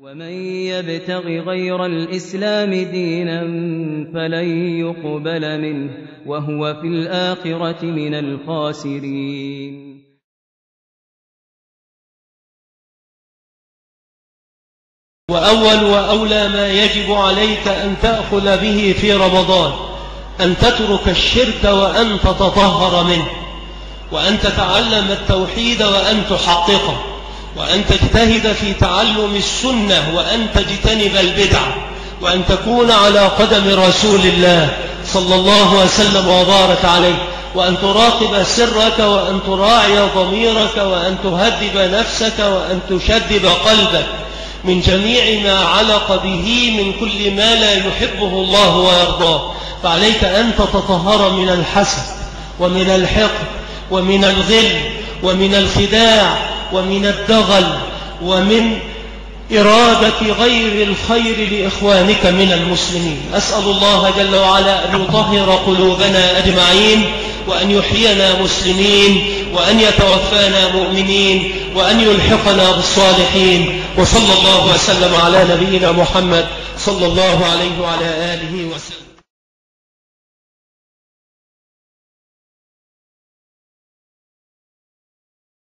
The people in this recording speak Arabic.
ومن يبتغ غير الإسلام دينا فلن يقبل منه وهو في الآخرة من الخاسرين. وأول وأولى ما يجب عليك أن تأخذ به في رمضان أن تترك الشرك وأن تتطهر منه وأن تتعلم التوحيد وأن تحققه. وأن تجتهد في تعلم السنة وأن تجتنب البدع وأن تكون على قدم رسول الله صلى الله وسلم وبارك عليه وأن تراقب سرك وأن تراعي ضميرك وأن تهذب نفسك وأن تشدد قلبك من جميع ما علق به من كل ما لا يحبه الله ويرضاه فعليك أن تتطهر من الحسد ومن الحقد ومن الغل ومن الخداع ومن الدغل ومن إرادة غير الخير لإخوانك من المسلمين. أسأل الله جل وعلا أن يطهر قلوبنا أجمعين وأن يحيينا مسلمين وأن يتوفانا مؤمنين وأن يلحقنا بالصالحين. وصلى الله وسلم على نبينا محمد صلى الله عليه وعلى آله وسلم.